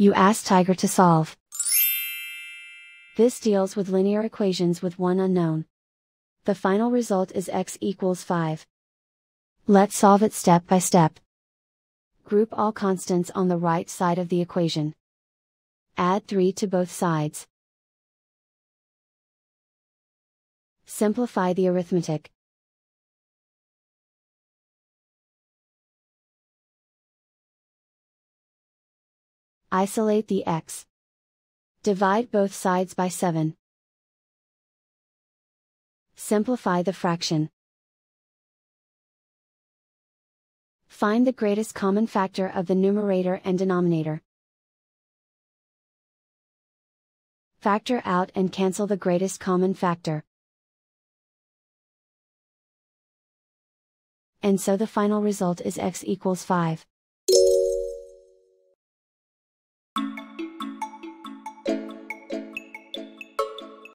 You ask Tiger to solve. This deals with linear equations with one unknown. The final result is x equals 5. Let's solve it step by step. Group all constants on the right side of the equation. Add 3 to both sides. Simplify the arithmetic. Isolate the x. Divide both sides by 7. Simplify the fraction. Find the greatest common factor of the numerator and denominator. Factor out and cancel the greatest common factor. And so the final result is x equals 5.